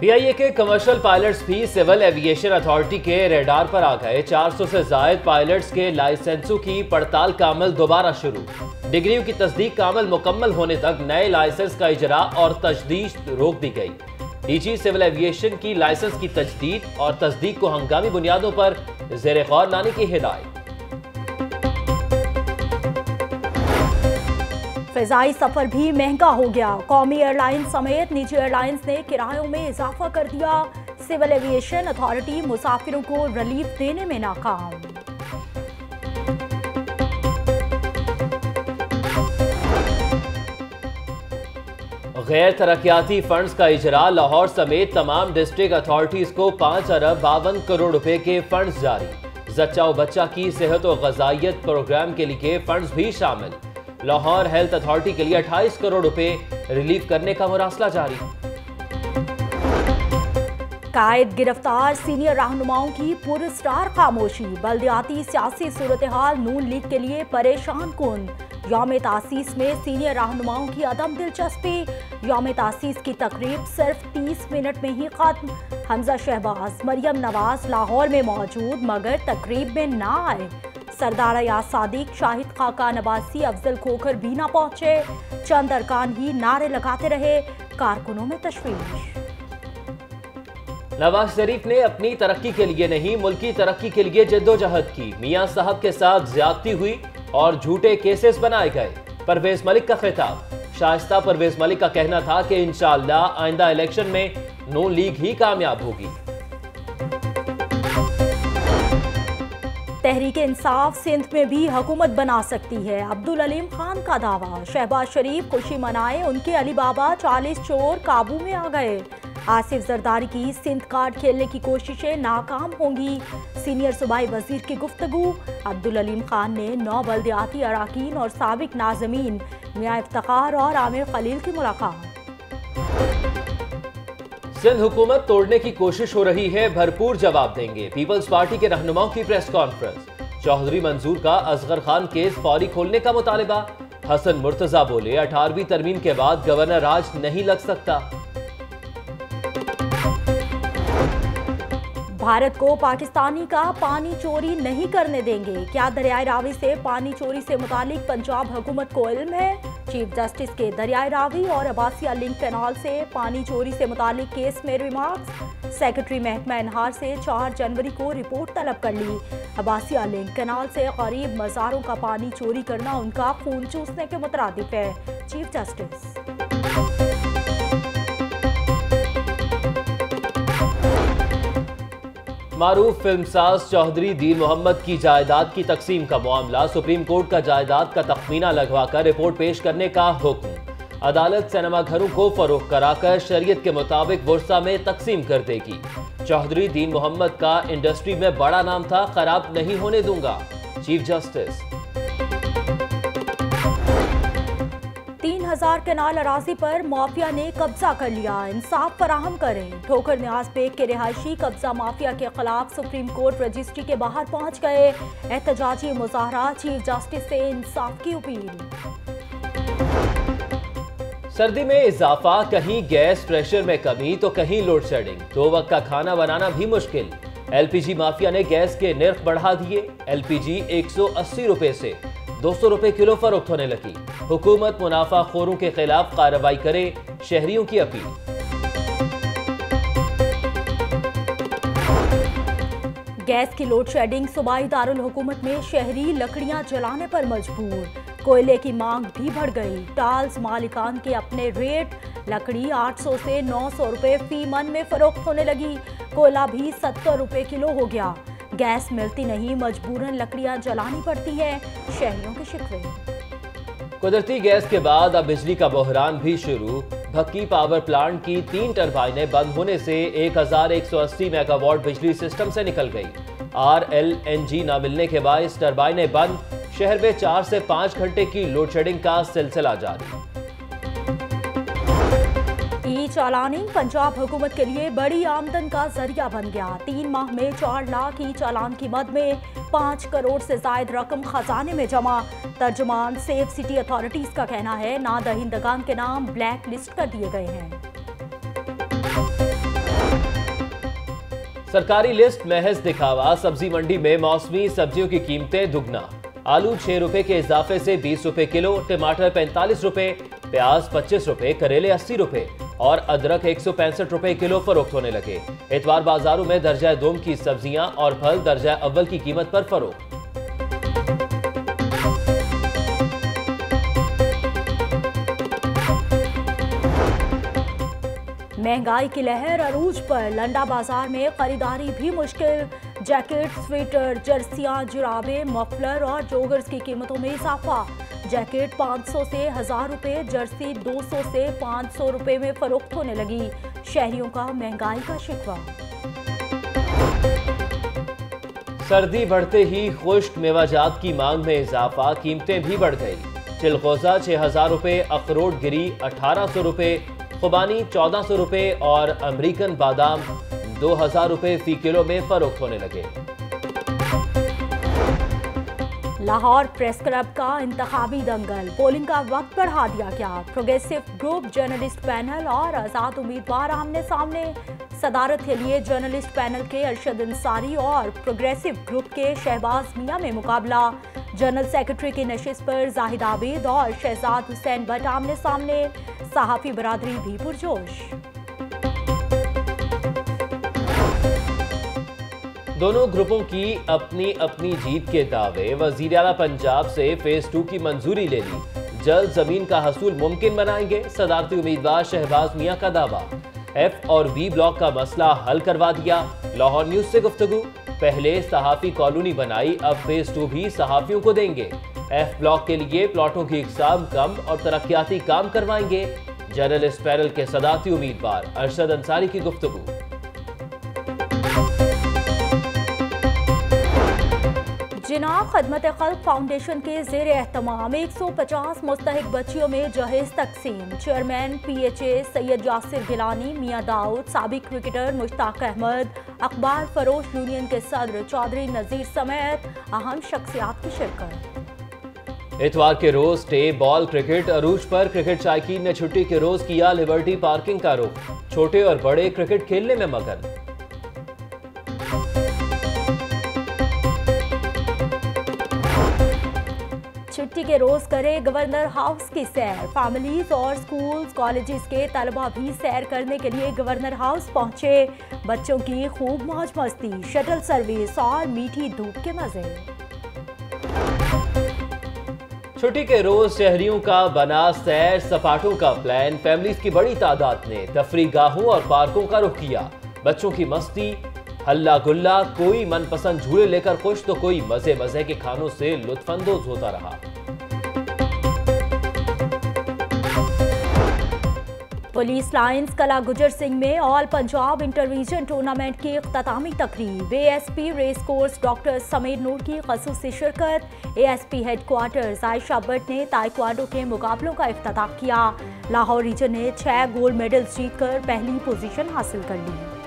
P I A کے commercial pilots بھی civil aviation authority کے ریڈار پر آ گئے۔ چار سو سے زائد پائلٹس کے لائسنسوں کی پڑتال کا عمل دوبارہ شروع۔ ڈگریوں کی تصدیق کا عمل مکمل ہونے تک نئے لائسنس کا اجراء اور تجدید روک دی گئی۔ ڈی جی سول ایوییشن کی لائسنس کی تجدید اور تصدیق کو ہنگامی بنیادوں پر زیر غور لانے کی ہدایت۔ فضائی سفر بھی مہنگا ہو گیا۔ قومی ایئر لائن سمیت نجی ایئر لائنز نے کرایوں میں اضافہ کر دیا۔ سول ایوییشن اتھارٹی مسافروں کو ریلیف دینے میں ناکام۔ غیر ترقیاتی فنڈز کا اجراء لاہور سمیت تمام ڈسٹرکٹ اتھارٹیز کو پانچ ارب باون کروڑ روپے کے فنڈز جاری۔ زچہ و بچہ کی صحت و غذائیت پروگرام کے لیے فنڈز بھی شامل۔ لاہور ہیلتھ اتھارٹی کے لیے اٹھائیس کروڑ روپے ریلیف کرنے کا مراسلہ جاری۔ قائد گرفتار سینئر رہنماؤں کی پر سٹار خاموشی، بلدیاتی سیاسی صورتحال نون لیگ کے لیے پریشان کن۔ یوم تاسیس میں سینئر رہنماؤں کی عدم دلچسپی۔ یوم تاسیس کی تقریب صرف تیس منٹ میں ہی ختم۔ حمزہ شہباز، مریم نواز لاہور میں موجود، مگر تقریب میں نہ آئے۔ سردار یاز صادق، شاہد خاقان عباسی افضل کھوکر بھی نہ پہنچے۔ چند ارکان ہی نعرے لگاتے رہے۔ کارکنوں میں تشویش۔ نواز شریف نے اپنی ترقی کے لیے نہیں، ملکی ترقی کے لیے جد و جہد کی۔ میاں صاحب کے ساتھ زیادتی ہوئی اور جھوٹے کیسز بنائے گئے۔ پرویز ملک کا خطاب۔ شائستہ پرویز ملک کا کہنا تھا کہ انشاءاللہ آئندہ الیکشن میں نون لیگ ہی کامیاب ہوگی۔ تحریک انصاف سندھ میں بھی حکومت بنا سکتی ہے۔ عبدالعلیم خان کا دعویٰ۔ شہباز شریف خوشی منائے ان کے علی بابا چالیس چور قابو میں آ گئے۔ آصف زرداری کی سندھ کارڈ کھیلنے کی کوششیں ناکام ہوں گی۔ سینئر صوبائی وزیر کی گفتگو۔ عبدالعلیم خان نے نو بلدیاتی اراکین اور سابق ناظمین میاں افتخار اور عامر خلیل کی ملاقات۔ سندھ حکومت توڑنے کی کوشش ہو رہی ہے، بھرپور جواب دیں گے۔ پیپلز پارٹی کے رہنماؤں کی پریس کانفرنس۔ چوہدری منظور کا اصغر خان کیس فوری کھولنے کا مطالبہ۔ حسن مرتضی بولے اٹھارویں ترمیم کے بعد گورنر راج نہیں لگ سکتا۔ بھارت کو پاکستانی کا پانی چوری نہیں کرنے دیں گے۔ کیا دریائے راوی سے پانی چوری سے متعلق پنجاب حکومت کو علم ہے؟ چیف جسٹس کے دریائے راوی اور عباسیہ لنک کینال سے پانی چوری سے متعلق کیس میں ریمارکس سیکرٹری محکمہ انہار سے چار جنوری کو رپورٹ طلب کر لی۔ عباسیہ لنک کینال سے قریب مزاروں کا پانی چوری کرنا ان کا خون چوسنے کے مترادف ہے۔ چیف جسٹس معروف فلم ساز چوہدری دین محمد کی جائیداد کی تقسیم کا معاملہ سپریم کورٹ کا جائیداد کا تخمینہ لگوا کر رپورٹ پیش کرنے کا حکم۔ عدالت سینما گھروں کو فروخت کرا کر شریعت کے مطابق ورثہ میں تقسیم کر دے گی۔ چوہدری دین محمد کا انڈسٹری میں بڑا نام تھا، خراب نہیں ہونے دوں گا۔ چیف جسٹس ہزار کنال اراضی پر مافیا نے قبضہ کر لیا۔ انصاف فراہم کریں۔ ٹھوکر نیاز بیگ کے رہائشی قبضہ مافیا کے خلاف سپریم کورٹ رجسٹری کے باہر پہنچ گئے۔ احتجاجی مظاہرہ چیف جسٹس سے انصاف کی اپیل۔ سردی میں اضافہ، کہیں گیس پریشر میں کمی تو کہیں لوڈ شیڈنگ۔ دو وقت کا کھانا بنانا بھی مشکل۔ ایل پی جی مافیا نے گیس کے نرخ بڑھا دیے۔ ایل پی جی ایک سو اسی روپے سے۔ دو سو روپے کلو فروخت ہونے لگی۔ حکومت منافع خوروں کے خلاف کارروائی کرے، شہریوں کی اپیل۔ گیس کی لوڈ شیڈنگ صوبائی دارالحکومت میں شہری لکڑیاں جلانے پر مجبور۔ کوئلے کی مانگ بھی بڑھ گئی۔ ٹالز مالکان کے اپنے ریٹ، لکڑی آٹھ سو سے نو سو روپے فی من میں فروخت ہونے لگی۔ کوئلہ بھی ستر روپے کلو ہو گیا۔ گیس ملتی نہیں، مجبوراً لکڑیاں جلانی پڑتی ہیں۔ شہریوں کے شکوے۔ قدرتی گیس کے بعد اب بجلی کا بحران بھی شروع۔ بھکی پاور پلانٹ کی تین ٹربائنیں بند ہونے سے ایک ہزار ایک سو اسی میگا واٹ بجلی سسٹم سے نکل گئی۔ آر ایل این جی نہ ملنے کے باعث ٹربائنیں بند۔ شہر میں چار سے پانچ گھنٹے کی لوڈ شیڈنگ کا سلسلہ جاری۔ چالانی پنجاب حکومت کے لیے بڑی آمدن کا ذریعہ بن گیا۔ تین ماہ میں چار لاکھ ای چالان کی مد میں پانچ کروڑ سے زائد رقم خزانے میں جمع۔ ترجمان سیف سٹی اتھارٹیز کا کہنا ہے نادہندگان کے نام بلیک لسٹ کر دیے گئے ہیں۔ سرکاری لسٹ محض دکھاوا، سبزی منڈی میں موسمی سبزیوں کی قیمتیں دگنا۔ آلو چھ روپے کے اضافے سے بیس روپے کلو، ٹماٹر پینتالیس روپے، پیاز پچیس روپے، کریلے اسی روپے۔ اور ادرک ایک سو پینسٹھ روپے کلو فروخت ہونے لگے۔ اتوار بازاروں میں درجہ دوم کی سبزیاں اور پھل درجہ اول کی قیمت پر فروخت۔ مہنگائی کی لہر عروج پر لنڈا بازار میں خریداری بھی مشکل۔ جیکٹ، سویٹر، جرسیاں، جرابے، مفلر اور جوگرز کی قیمتوں میں اضافہ۔ جیکٹ پانچ سو سے ہزار روپے، جرسی دو سو سے پانچ سو روپے میں فروخت ہونے لگی۔ شہریوں کا مہنگائی کا شکوہ۔ سردی بڑھتے ہی خشک میوہ جات کی مانگ میں اضافہ، قیمتیں بھی بڑھ گئی چلغوزہ چھ ہزار روپے، اخروٹ گری اٹھارہ سو روپے، خوبانی چودہ سو روپے اور امریکن بادام دو ہزار روپے فی کلو میں فروخت ہونے لگے۔ لاہور پریس کلب کا انتخابی دنگل۔ پولنگ کا وقت بڑھا دیا گیا۔ پروگریسو گروپ جرنلسٹ پینل اور آزاد امیدوار آمنے سامنے۔ صدارت کے لیے جرنلسٹ پینل کے ارشد انصاری اور پروگریسو گروپ کے شہباز میاں میں مقابلہ۔ جنرل سیکرٹری کی نشست پر زاہد عابد اور شہزاد حسین بٹ آمنے سامنے۔ صحافی برادری بھی پرجوش۔ دونوں گروپوں کی اپنی اپنی جیت کے دعوے وزیر اعلیٰ پنجاب سے فیس ٹو کی منظوری لے لی۔ جلد زمین کا حصول ممکن بنائیں گے، صدارتی امیدوار شہباز میاں کا دعویٰ۔ ایف اور بی بلاک کا مسئلہ حل کروا دیا۔ لاہور نیوز سے گفتگو۔ پہلے صحافی کالونی بنائی، اب فیس ٹو بھی صحافیوں کو دیں گے۔ ایف بلاک کے لیے پلاٹوں کی اقسام کم اور ترقیاتی کام کروائیں گے۔ جرنلسٹ پیرل کے صدارتی امیدوار ارشد انصاری کی گفتگو۔ جناب خدمت خلق فاؤنڈیشن کے زیر اہتمام ایک سو پچاس مستحق بچیوں میں جہیز تقسیم۔ Chairman P H A Syed Yasir Gilani Mian Dawood, سابق کرکٹر مشتاق احمد، اخبار فروش یونین کے صدر چودھری نذیر سمیت اہم شخصیات کی شرکت۔ اتوار کے روز ٹے بال کرکٹ، عروج پر کرکٹ شائقین نے چھٹی کے روز کیا لیبرٹی پارکنگ کا رخ۔ چھوٹے اور بڑے کرکٹ کھیلنے میں مگن۔ چھٹی کے روز کرے گورنر ہاؤس کی سیر فیملیز اور سکولز کالجز کے طلبہ بھی سیر کرنے کے لیے گورنر ہاؤس پہنچے بچوں کی خوب موج مستی شٹل سروس اور میٹھی دھوپ کے مزے چھٹی کے روز شہریوں کا بنا سیر سپاٹوں کا پلان فیملیز کی بڑی تعداد نے تفریح گاہوں اور پارکوں کا رخ کیا بچوں کی مستی ہلا گلا کوئی من پسند جھولے لے کر خوش تو کوئی مزے مزے کے کھانوں سے لطف اندوز ہوتا رہا پولیس لائنز کلا گجر سنگھ میں آل پنجاب انٹرویژن ٹورنامنٹ کی اختتامی تقریب۔ A S P race course doctor Samir Noor کی خصوصی شرکت۔ A S P headquarters Ayesha Butt نے تائیکوانڈو کے مقابلوں کا افتتاح کیا۔ لاہور ریجن نے چھ گولڈ میڈلز جیت کر پہلی پوزیشن حاصل کر لی۔